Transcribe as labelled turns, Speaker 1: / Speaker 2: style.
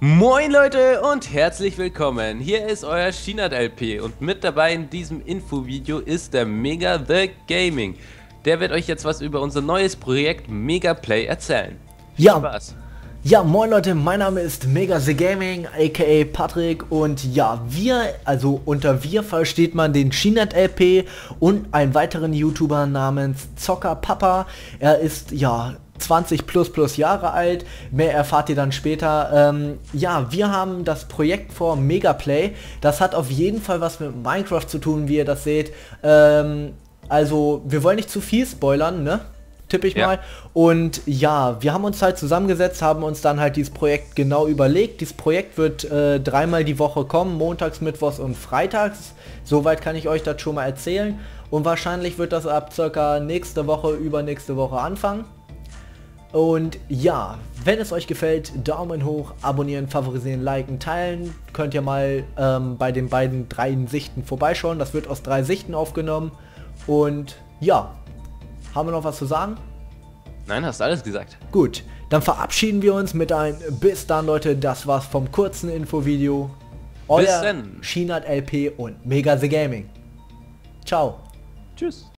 Speaker 1: Moin Leute und herzlich willkommen. Hier ist euer Shinat LP und mit dabei in diesem Infovideo ist der Mega The Gaming. Der wird euch jetzt was über unser neues Projekt Mega Play erzählen.
Speaker 2: Ja. Spaß. Ja, moin Leute, mein Name ist Mega The Gaming, aka Patrick und ja, wir, also unter wir versteht man den Shinat LP und einen weiteren YouTuber namens Zocker Papa. Er ist ja 20 plus plus Jahre alt. Mehr erfahrt ihr dann später. Ähm, ja, wir haben das Projekt vor Megaplay. Das hat auf jeden Fall was mit Minecraft zu tun, wie ihr das seht. Ähm, also, wir wollen nicht zu viel spoilern, ne? Tippe ich ja. mal. Und ja, wir haben uns halt zusammengesetzt, haben uns dann halt dieses Projekt genau überlegt. Dieses Projekt wird äh, dreimal die Woche kommen, montags, mittwochs und freitags. Soweit kann ich euch das schon mal erzählen. Und wahrscheinlich wird das ab circa nächste Woche, übernächste Woche anfangen. Und ja, wenn es euch gefällt, Daumen hoch, abonnieren, favorisieren, liken, teilen. Könnt ihr mal ähm, bei den beiden drei Sichten vorbeischauen. Das wird aus drei Sichten aufgenommen. Und ja, haben wir noch was zu sagen?
Speaker 1: Nein, hast alles gesagt.
Speaker 2: Gut, dann verabschieden wir uns mit ein Bis dann, Leute. Das war's vom kurzen Infovideo. Euer Shinat LP und Mega The Gaming. Ciao.
Speaker 1: Tschüss.